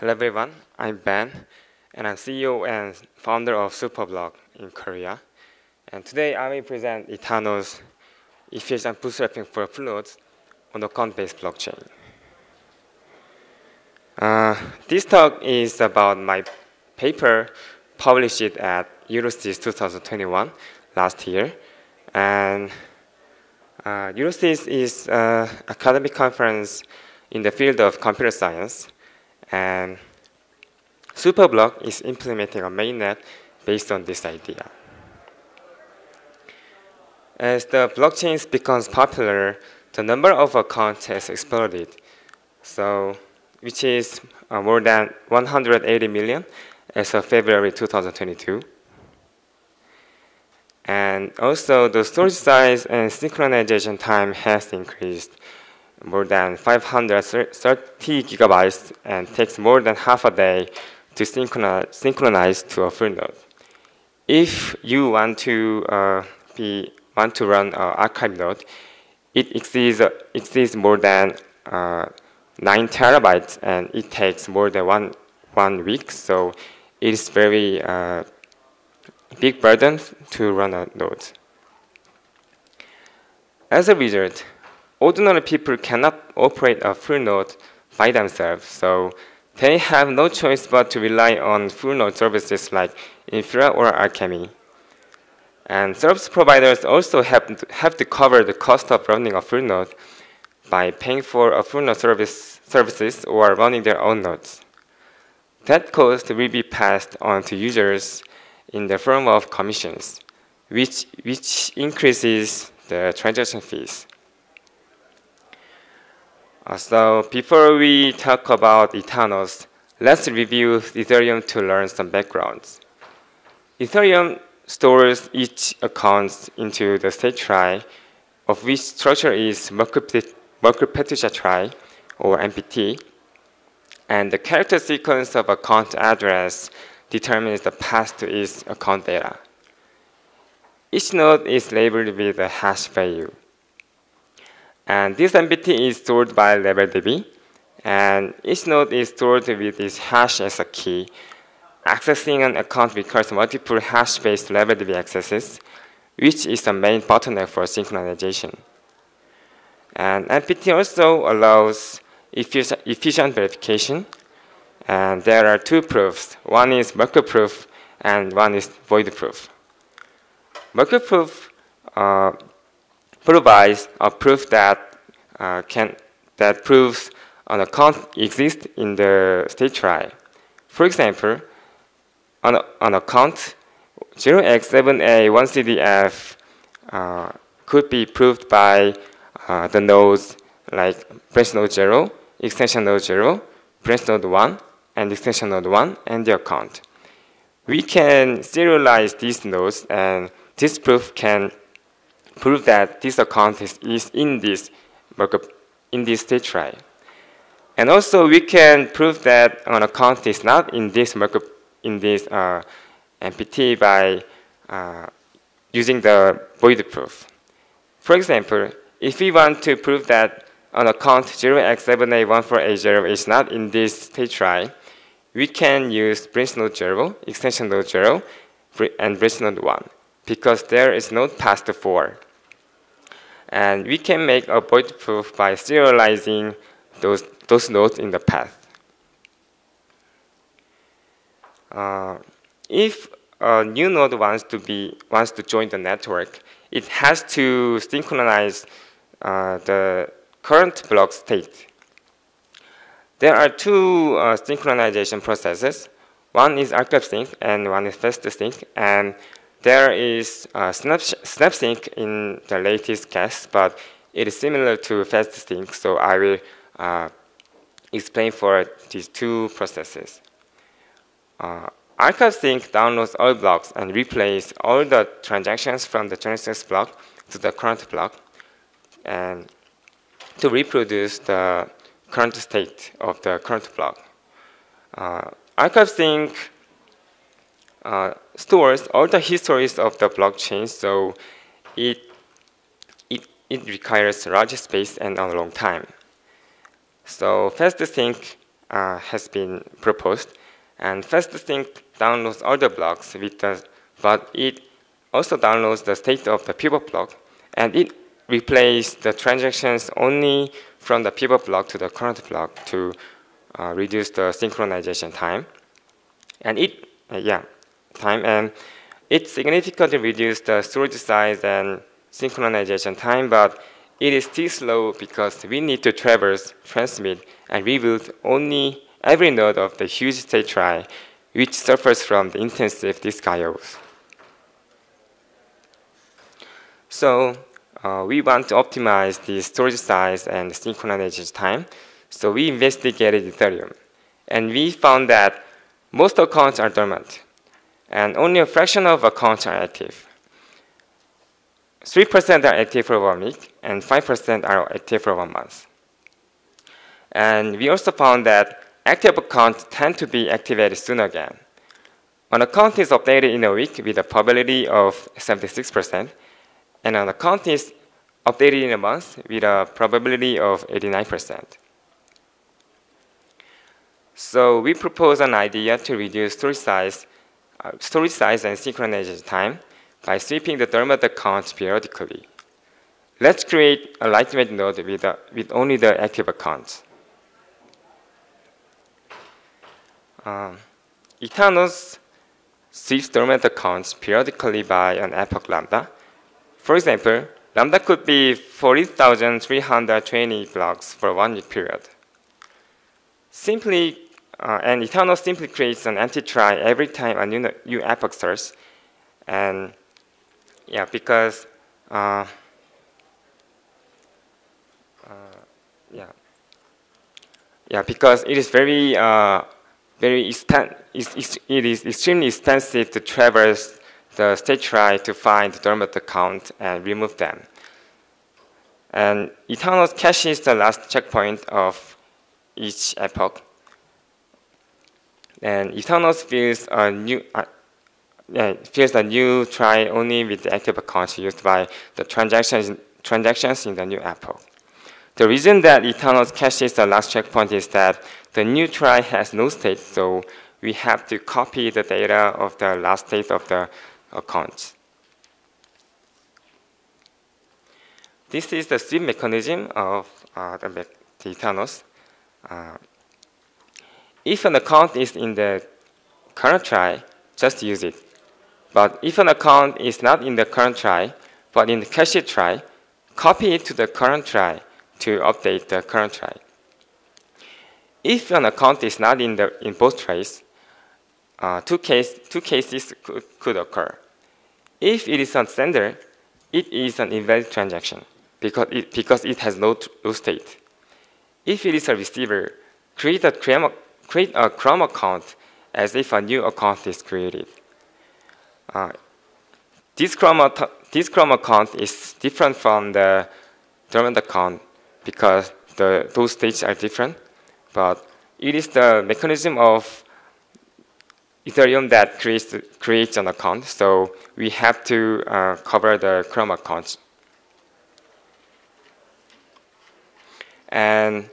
Hello everyone, I'm Ben, and I'm CEO and founder of Superblock in Korea. And today I will present Ethanos efficient bootstrapping for full on the account-based blockchain. Uh, this talk is about my paper published at Eurosys 2021 last year. And uh, Eurosys is an academic conference in the field of computer science. And Superblock is implementing a mainnet based on this idea. As the blockchain becomes popular, the number of accounts has exploded. So, which is uh, more than 180 million as of February 2022. And also the storage size and synchronization time has increased more than 530 gigabytes and takes more than half a day to synchronize, to a full node. If you want to uh, be want to run an archive node, it exceeds, uh, exceeds more than uh, 9 terabytes and it takes more than one, one week. So it is very uh, big burden to run a node. As a result, ordinary people cannot operate a full node by themselves, so they have no choice but to rely on full node services like Infura or Alchemy. And service providers also have to, have to cover the cost of running a full node by paying for a full node service, services or running their own nodes. That cost will be passed on to users in the form of commissions, which, which increases the transaction fees. So before we talk about Ethanos, let's review Ethereum to learn some backgrounds. Ethereum stores each account into the state trie, of which structure is Merkle-Patricia trie, or MPT, and the character sequence of account address determines the path to its account data. Each node is labeled with a hash value. And this MPT is stored by LevelDB, and each node is stored with this hash as a key. Accessing an account requires multiple hash-based LevelDB accesses, which is the main bottleneck for synchronization. And MPT also allows efficient verification, and there are two proofs. One is Merkle proof, and one is void proof. Merkle proof uh, provides a proof that uh, can that proves an account exists in the state trie. For example, on an account 0x7a1cdf uh, could be proved by uh, the nodes like branch node 0, extension node 0, branch node 1, and extension node 1, and the account. We can serialize these nodes, and this proof can prove that this account is, in this in this state trie. And also we can prove that an account is not in this in this uh, MPT by uh, using the void proof. For example, if we want to prove that an account 0x7a14a0 is not in this state trie, we can use branch node 0, extension node 0, and branch node 1, because there is no path to 4. And we can make a void proof by serializing those, those nodes in the path. Uh, if a new node wants to be wants to join the network, it has to synchronize uh, the current block state. There are two uh, synchronization processes. One is archive sync and one is fast sync. And there is uh, snap, in the latest case, but it is similar to fast sync, so I will uh, explain for these two processes. Uh, sync downloads all blocks and replays all the transactions from the Genesis block to the current block and to reproduce the current state of the current block. Uh, sync uh, stores all the histories of the blockchain, so it, it, it requires large space and a long time. So fast sync uh, has been proposed. And FastSync downloads all the blocks, with the, but it also downloads the state of the pivot block, and it replaces the transactions only from the pivot block to the current block to uh, reduce the synchronization time. And it, uh, yeah, time, and it significantly reduced the storage size and synchronization time, but it is still slow because we need to traverse, transmit, and rebuild only every node of the huge state trie, which suffers from the intensive disk IOs. So uh, we want to optimize the storage size and synchronization time, so we investigated Ethereum. And we found that most accounts are dormant, and only a fraction of accounts are active. 3% are active for one week, and 5% are active for one month. And we also found that active accounts tend to be activated soon again. An account is updated in a week with a probability of 76%, and an account is updated in a month with a probability of 89%. So we propose an idea to reduce storage size, uh, storage size and synchronization time by sweeping the dormant accounts periodically. Let's create a lightweight node with, a, with only the active accounts. Um, Ethanos sweeps dormant accounts periodically by an epoch lambda. For example, lambda could be 40,320 blocks for one period. Simply, uh, and Ethanos simply creates an empty trie every time a new, new epoch starts, and yeah, because uh, uh, yeah, yeah, because it is very uh, very expen it's, extremely expensive to traverse the state trie to find the dormant account and remove them. And Ethanos caches the last checkpoint of each epoch. And Ethanos fills a new uh, fills a new trie only with the active accounts used by the transactions, transactions in the new epoch. The reason that Ethanos caches the last checkpoint is that the new trie has no state, so we have to copy the data of the last state of the account. This is the sweep mechanism of uh, the, Ethanos. Uh, if an account is in the current trie, just use it. But if an account is not in the current trie, but in the cache trie, copy it to the current trie to update the current trie. If an account is not in, the, in both tries, uh, two, case, two cases could, could occur. If it is a sender, it is an invalid transaction because it, because it has no, no state. If it is a receiver, create a, create a crumb account as if a new account is created. Uh, this, crumb, this crumb account is different from the dormant account because the, those states are different, but it is the mechanism of Ethereum that creates, creates an account, so we have to uh, cover the crumb accounts. And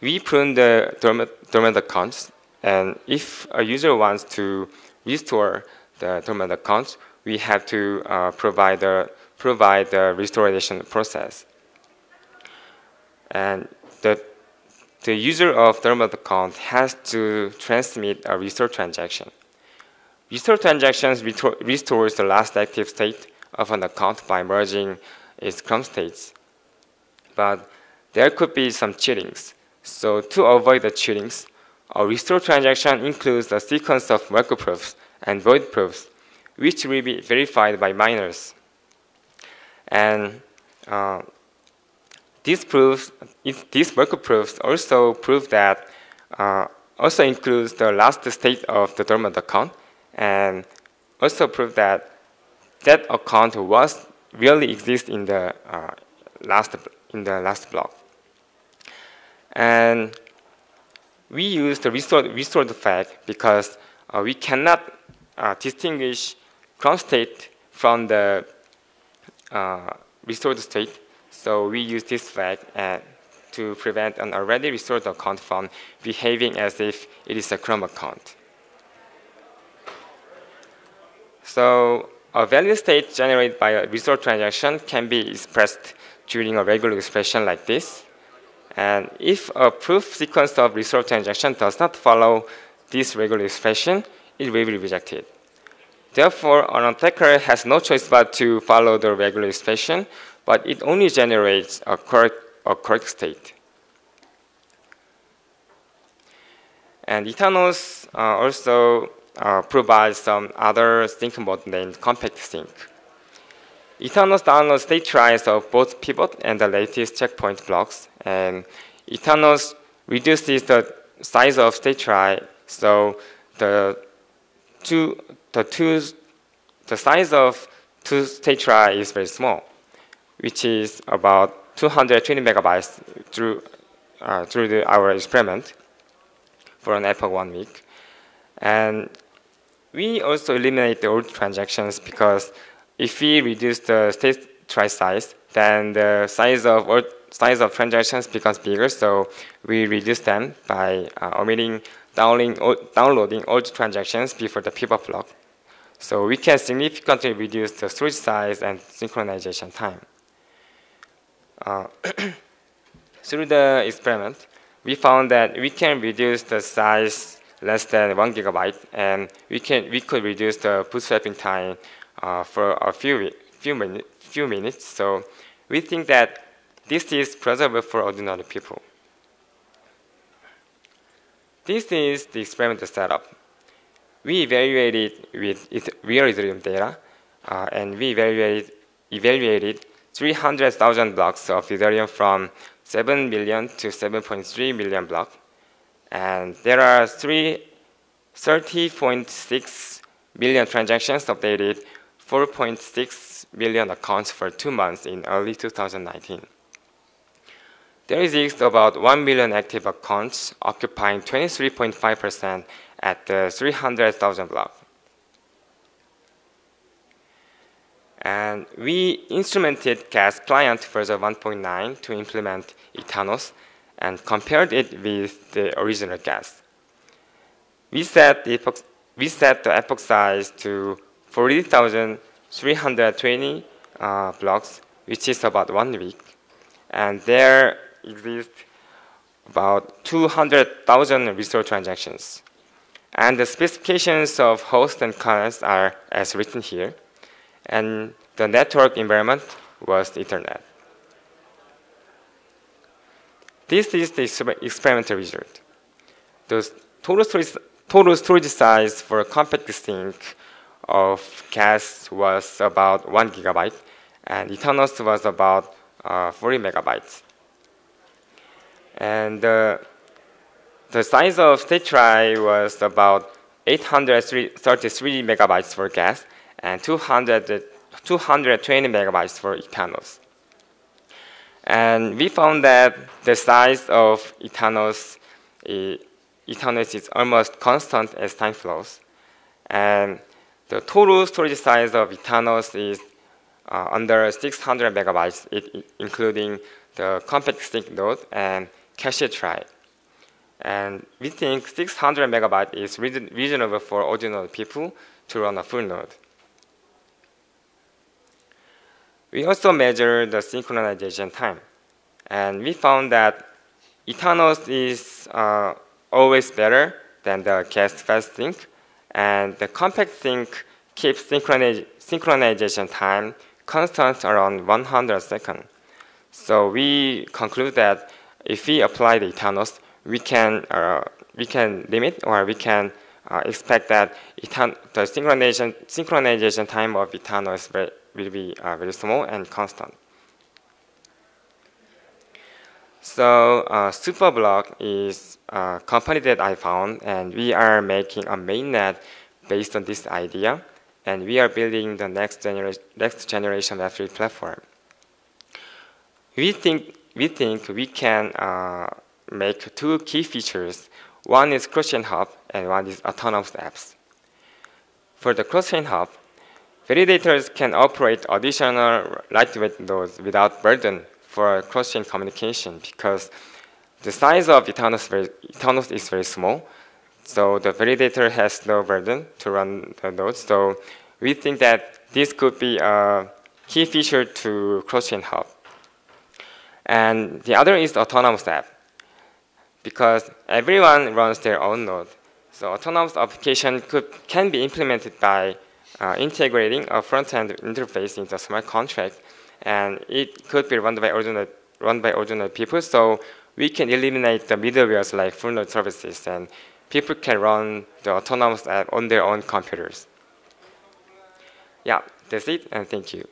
we prune the dormant, accounts, and if a user wants to restore the dormant accounts, we have to uh, provide, the, provide the restoration process. And the, the user of dormant account has to transmit a restore transaction. Restore transactions restores the last active state of an account by merging its crumb states. But there could be some cheatings. So to avoid the cheatings, a restore transaction includes a sequence of Merkle proofs and void proofs, which will be verified by miners. And uh, these proofs, these Merkle proofs also prove that uh, also includes the last state of the dormant account, and also prove that that account was really exist in the uh, last in the last block. And we use the restored, restored fact because uh, we cannot uh, distinguish crumb state from the uh, restored state. So we use this flag to prevent an already restored account from behaving as if it is a crumb account. So a value state generated by a restored transaction can be expressed during a regular expression like this. And if a proof sequence of restored transaction does not follow this regular expression, it will be rejected. Therefore, an attacker has no choice but to follow the regular expression, but it only generates a correct, a correct state. And Ethanos uh, also uh, provides some other sync mode named compact sync. Ethanos downloads state tries of both pivot and the latest checkpoint blocks, and Ethanos reduces the size of state trie so the two, the two, the size of two state trie is very small, which is about 220 megabytes through uh, through the, our experiment for an epoch one week, and we also eliminate the old transactions because if we reduce the state trie size, then the size of old, size of transactions becomes bigger. So we reduce them by uh, omitting downloading, old transactions before the pivot block. So we can significantly reduce the storage size and synchronization time. Uh, through the experiment, we found that we can reduce the size less than one gigabyte, and we can we could reduce the bootstrapping time uh, for a few few minutes. Few minutes. So we think that this is preservable for ordinary people. This is the experimental setup. We evaluated with real Ethereum data, uh, and we evaluated, evaluated 300,000 blocks of Ethereum from 7 million to 7.3 million blocks. And there are 30.6 million transactions updated, 4.6 million accounts for two months in early 2019. There exist about 1 million active accounts occupying 23.5% at the 300,000 block. And we instrumented Geth client version 1.9 to implement Ethanos and compared it with the original Geth. We set the epoch, we set the epoch size to 40,320 uh, blocks, which is about one week. And there exist about 200,000 restored transactions. And the specifications of host and clients are as written here. And the network environment was the Ethernet. This is the experimental result. The total storage, total storage size for a compact sync of Geth was about 1 gigabyte, and Ethanos was about uh, 40 megabytes. And uh, the size of trie was about 833 megabytes for Geth and 200, 220 megabytes for Ethanos. And we found that the size of Ethanos is almost constant as time flows. And the total storage size of Ethanos is uh, under 600 megabytes, it, including the compact sync node and cache trie. And we think 600 megabyte is reasonable for ordinary people to run a full node. We also measure the synchronization time. And we found that Ethanos is uh, always better than the Geth fast sync. And the compact sync keeps synchroniz synchronization time constant around 100 seconds. So we conclude that if we apply the Ethanos, we can uh, we can limit or we can uh, expect that etan the synchronization synchronization time of Ethanos will, will be uh, very small and constant. So uh, Superblock is a company that I found, and we are making a mainnet based on this idea, and we are building the next, genera next generation Web3 platform. We think we think we can uh, make two key features. One is cross-chain hub, and one is autonomous apps. For the cross-chain hub, validators can operate additional lightweight nodes without burden for cross-chain communication because the size of Ethanos, very, Ethanos is very small. So the validator has no burden to run the nodes. So we think that this could be a key feature to cross-chain hub. And the other is the autonomous app because everyone runs their own node. So autonomous application could, can be implemented by uh, integrating a front-end interface into a smart contract, and it could be run by ordinary, run by ordinary people. So we can eliminate the middlewares like full node services, and people can run the autonomous app on their own computers. Yeah, that's it, and thank you.